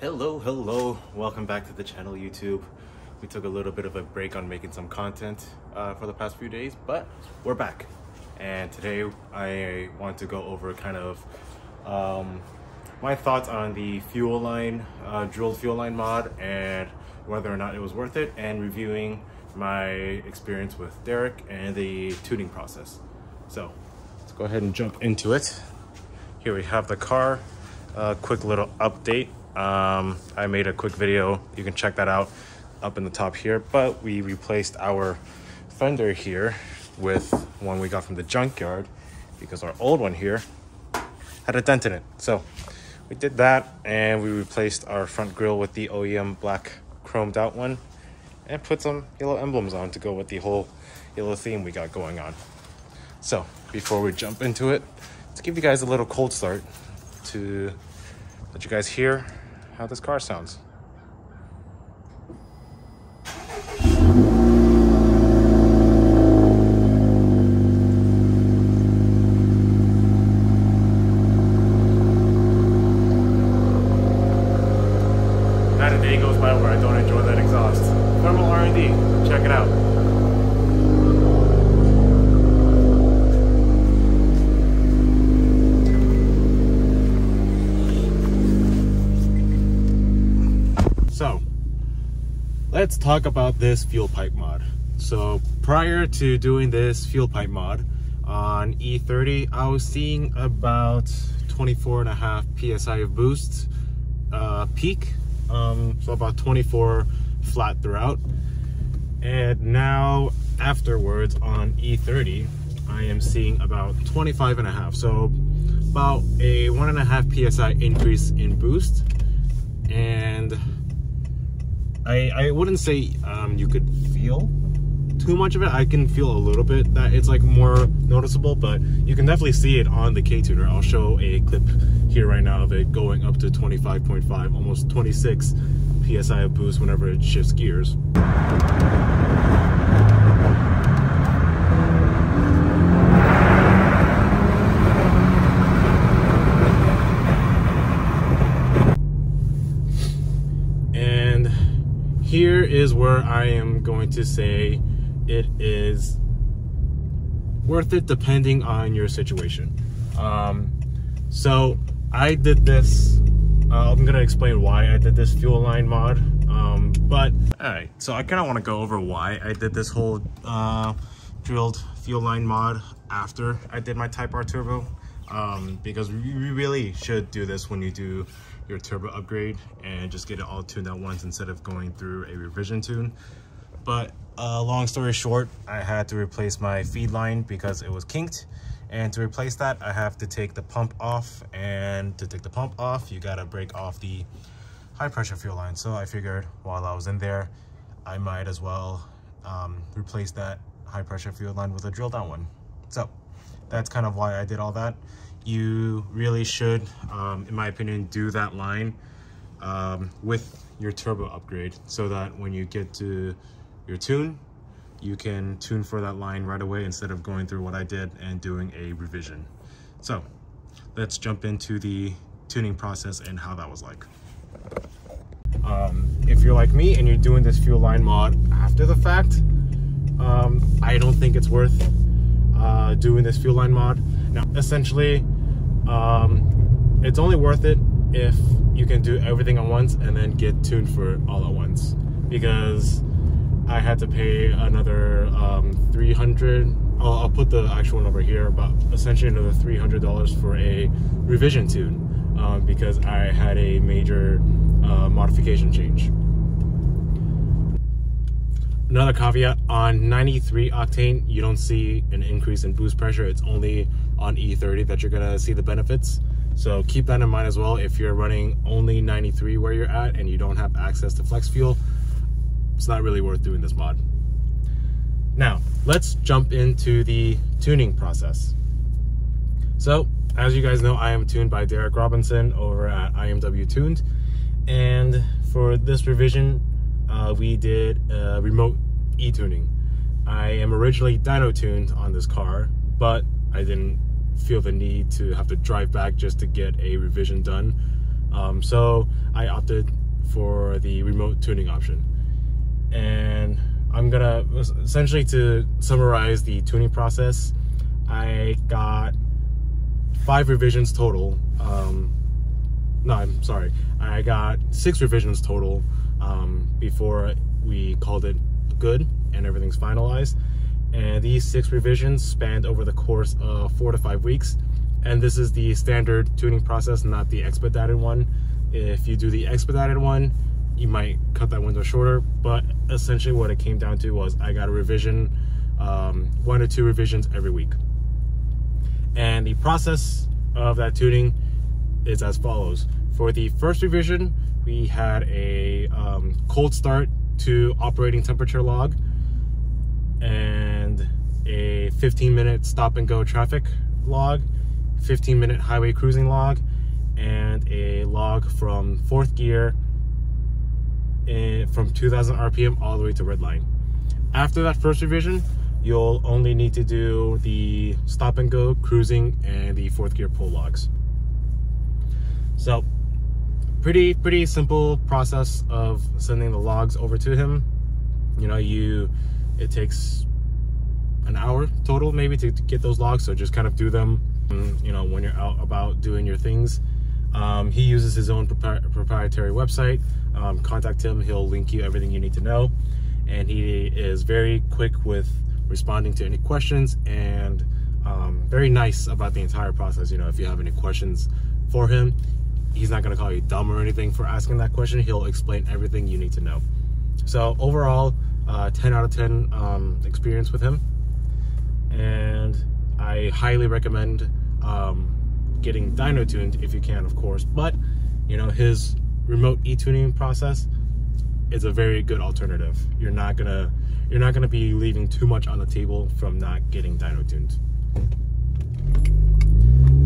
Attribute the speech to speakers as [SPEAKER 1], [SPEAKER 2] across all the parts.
[SPEAKER 1] Hello, hello. Welcome back to the channel, YouTube. We took a little bit of a break on making some content uh, for the past few days, but we're back. And today I want to go over kind of um, my thoughts on the fuel line, uh, drilled fuel line mod, and whether or not it was worth it, and reviewing my experience with Derek and the tuning process. So let's go ahead and jump into it. Here we have the car. A quick little update. Um, I made a quick video. You can check that out up in the top here. But we replaced our fender here with one we got from the junkyard because our old one here had a dent in it. So we did that and we replaced our front grille with the OEM black chromed out one and put some yellow emblems on to go with the whole yellow theme we got going on. So before we jump into it, let's give you guys a little cold start to let you guys hear how this car sounds. Let's talk about this fuel pipe mod. So, prior to doing this fuel pipe mod on E30, I was seeing about 24 and a half PSI of boost uh, peak. Um, so about 24 flat throughout. And now afterwards on E30, I am seeing about 25 and a half. So about a one and a half PSI increase in boost. And I, I wouldn't say um, you could feel too much of it. I can feel a little bit that it's like more noticeable, but you can definitely see it on the K-Tuner. I'll show a clip here right now of it going up to 25.5, almost 26 PSI of boost whenever it shifts gears. And here is where I am going to say it is worth it depending on your situation. Um, so I did this. Uh, I'm gonna explain why I did this fuel line mod. Um, but all right, so I kind of want to go over why I did this whole uh, drilled fuel line mod after I did my Type R turbo. Um, because you really should do this when you do your turbo upgrade and just get it all tuned at once instead of going through a revision tune. But uh, long story short, I had to replace my feed line because it was kinked. And to replace that, I have to take the pump off. And to take the pump off, you gotta break off the high pressure fuel line. So I figured while I was in there, I might as well um, replace that high pressure fuel line with a drill down one. So that's kind of why I did all that. You really should, um, in my opinion, do that line um, with your turbo upgrade so that when you get to your tune, you can tune for that line right away instead of going through what I did and doing a revision. So let's jump into the tuning process and how that was like. Um, if you're like me and you're doing this fuel line mod after the fact, um, I don't think it's worth uh, doing this fuel line mod. Now, essentially, um, it's only worth it if you can do everything at once and then get tuned for it all at once. Because I had to pay another um, 300 I'll, I'll, put the actual number here, but essentially another $300 for a revision tune um, because I had a major uh, modification change. Another caveat on 93 octane, you don't see an increase in boost pressure. It's only on E30 that you're gonna see the benefits. So keep that in mind as well. If you're running only 93 where you're at and you don't have access to flex fuel, it's not really worth doing this mod. Now, let's jump into the tuning process. So, as you guys know, I am tuned by Derek Robinson over at IMW Tuned. And for this revision, uh, we did uh, remote e-tuning. I am originally dyno tuned on this car, but I didn't feel the need to have to drive back just to get a revision done Um, so I opted for the remote tuning option. And I'm gonna essentially to summarize the tuning process, I got five revisions total. Um, no, I'm sorry. I got six revisions total um, before we called it good and everything's finalized. And these six revisions spanned over the course of four to five weeks. And this is the standard tuning process, not the expedited one. If you do the expedited one, you might cut that window shorter, but essentially what it came down to was I got a revision, um, one or two revisions every week. And the process of that tuning is as follows. For the first revision, we had a um, cold start to operating temperature log and a 15 minute stop and go traffic log, 15 minute highway cruising log, and a log from fourth gear in, from 2000 RPM all the way to red line. After that first revision, you'll only need to do the stop and go, cruising, and the fourth gear pull logs. So pretty, pretty simple process of sending the logs over to him. You know, you, it takes an hour total maybe to, to get those logs. So just kind of do them, you know, when you're out about doing your things. Um, he uses his own propri proprietary website. Um, contact him, he'll link you everything you need to know. And he is very quick with responding to any questions and um, very nice about the entire process. You know, if you have any questions for him, he's not going to call you dumb or anything for asking that question. He'll explain everything you need to know. So overall, uh, 10 out of 10 um, experience with him. And I highly recommend um, getting dyno tuned if you can, of course. But you know his remote e-tuning process is a very good alternative. You're not gonna you're not gonna be leaving too much on the table from not getting dyno tuned.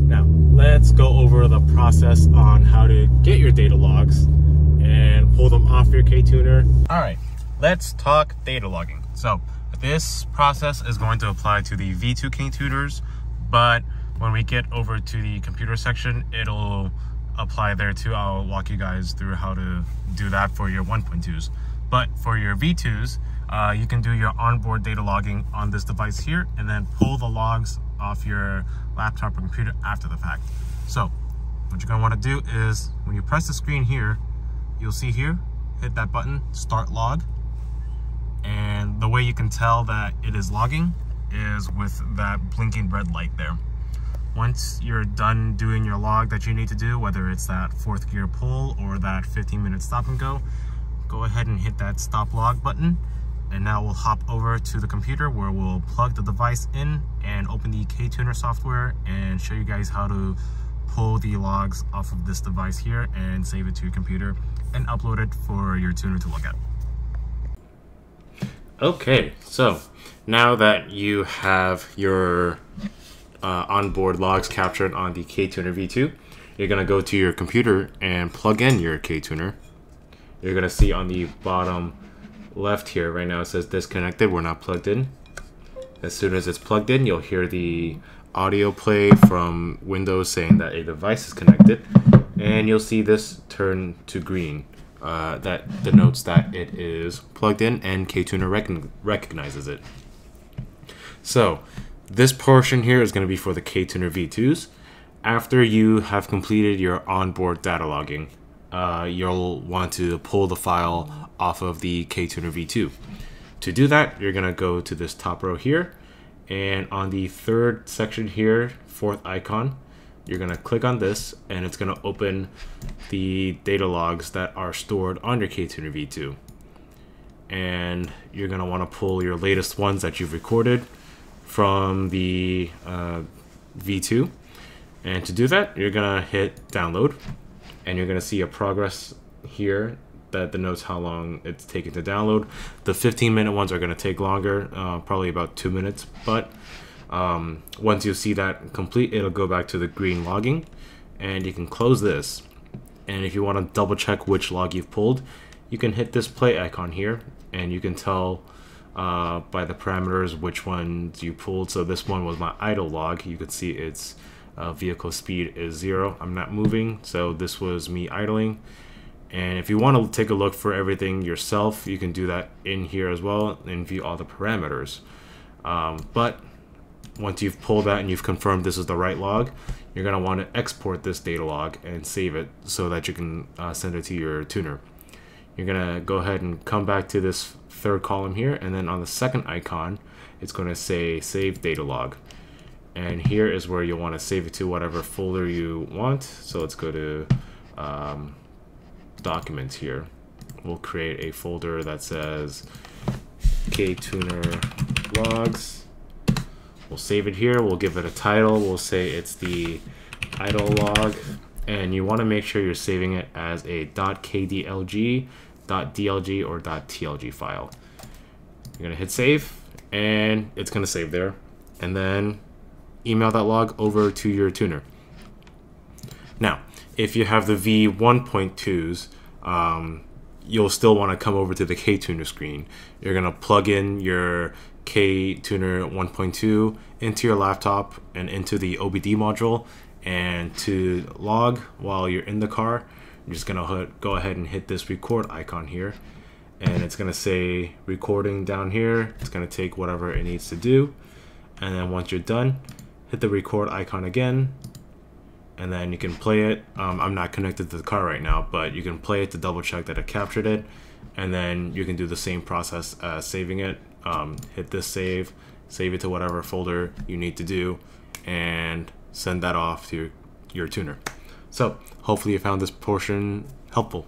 [SPEAKER 1] Now let's go over the process on how to get your data logs and pull them off your K-tuner. All right, let's talk data logging. So this process is going to apply to the V2 K-Tuners, but when we get over to the computer section, it'll apply there too. I'll walk you guys through how to do that for your 1.2s. But for your V2s, uh, you can do your onboard data logging on this device here and then pull the logs off your laptop or computer after the fact. So what you're gonna wanna do is when you press the screen here, you'll see here, hit that button, start log. And the way you can tell that it is logging is with that blinking red light there. Once you're done doing your log that you need to do, whether it's that fourth gear pull or that 15 minute stop and go, go ahead and hit that stop log button. And now we'll hop over to the computer where we'll plug the device in and open the K-Tuner software and show you guys how to pull the logs off of this device here and save it to your computer and upload it for your tuner to look at. Okay, so now that you have your uh, onboard logs captured on the K-Tuner V2. You're gonna go to your computer and plug in your K-Tuner. You're gonna see on the bottom left here, right now it says disconnected, we're not plugged in. As soon as it's plugged in, you'll hear the audio play from Windows saying that a device is connected, and you'll see this turn to green. Uh, that denotes that it is plugged in and K-Tuner rec recognizes it. So, this portion here is going to be for the K-Tuner V2s. After you have completed your onboard data logging, uh, you'll want to pull the file off of the K-Tuner V2. To do that, you're going to go to this top row here, and on the third section here, fourth icon, you're going to click on this, and it's going to open the data logs that are stored on your K-Tuner V2. And you're going to want to pull your latest ones that you've recorded, from the uh, V2. And to do that, you're gonna hit download and you're gonna see a progress here that denotes how long it's taken to download. The 15 minute ones are gonna take longer, uh, probably about two minutes, but um, once you see that complete, it'll go back to the green logging and you can close this. And if you wanna double check which log you've pulled, you can hit this play icon here and you can tell uh, by the parameters which ones you pulled. So this one was my idle log. You could see it's uh, vehicle speed is zero. I'm not moving, so this was me idling. And if you want to take a look for everything yourself, you can do that in here as well and view all the parameters. Um, but once you've pulled that and you've confirmed this is the right log, you're going to want to export this data log and save it so that you can uh, send it to your tuner. You're going to go ahead and come back to this third column here, and then on the second icon, it's going to say save data log. And here is where you'll want to save it to whatever folder you want. So let's go to um, documents here. We'll create a folder that says ktuner logs. We'll save it here. We'll give it a title. We'll say it's the idle log. And you want to make sure you're saving it as a .kdlg, .dlg, or .tlg file. You're going to hit save, and it's going to save there. And then email that log over to your tuner. Now, if you have the V1.2s, um, you'll still want to come over to the KTuner screen. You're going to plug in your KTuner 1.2 into your laptop and into the OBD module and to log while you're in the car, you're just going to go ahead and hit this record icon here and it's going to say recording down here. It's going to take whatever it needs to do. And then once you're done, hit the record icon again and then you can play it. Um, I'm not connected to the car right now, but you can play it to double check that it captured it. And then you can do the same process as saving it. Um, hit this save, save it to whatever folder you need to do, and send that off to your, your tuner. So hopefully you found this portion helpful.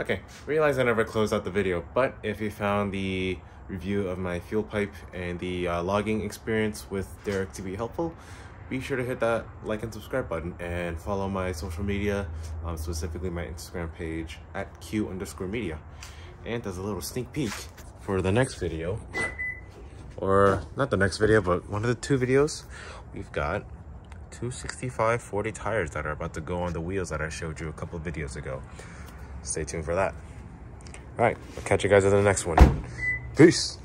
[SPEAKER 1] Okay, realize I never closed out the video, but if you found the review of my fuel pipe and the uh, logging experience with Derek to be helpful, be sure to hit that like and subscribe button and follow my social media, um, specifically my Instagram page at Q underscore media. And as a little sneak peek for the next video, or not the next video, but one of the two videos, we've got 265 40 tires that are about to go on the wheels that I showed you a couple videos ago. Stay tuned for that. All right, I'll catch you guys in the next one. Peace.